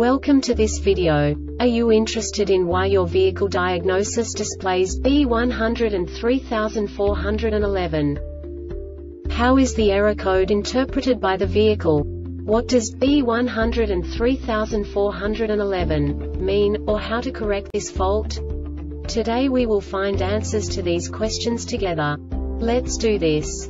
Welcome to this video. Are you interested in why your vehicle diagnosis displays B103411? How is the error code interpreted by the vehicle? What does B103411 mean, or how to correct this fault? Today we will find answers to these questions together. Let's do this.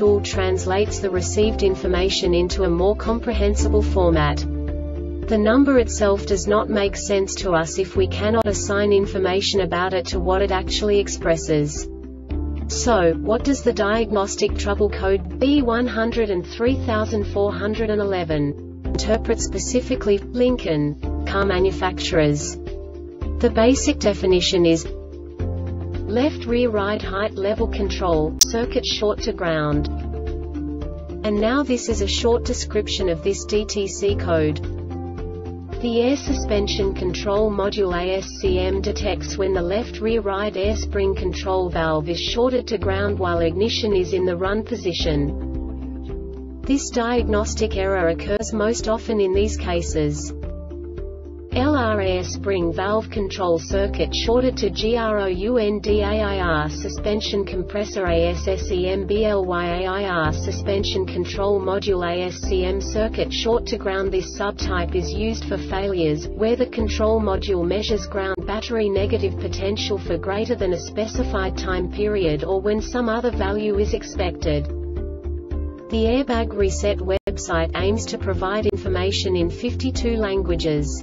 tool translates the received information into a more comprehensible format. The number itself does not make sense to us if we cannot assign information about it to what it actually expresses. So, what does the diagnostic trouble code B103411 interpret specifically, Lincoln, car manufacturers? The basic definition is left rear ride height level control, circuit short to ground. And now this is a short description of this DTC code. The air suspension control module ASCM detects when the left rear ride air spring control valve is shorted to ground while ignition is in the run position. This diagnostic error occurs most often in these cases. LRAS spring valve control circuit shorted to GROUNDAIR suspension compressor ASSEMBLYAIR suspension control module ASCM circuit short to ground This subtype is used for failures, where the control module measures ground battery negative potential for greater than a specified time period or when some other value is expected. The Airbag Reset website aims to provide information in 52 languages.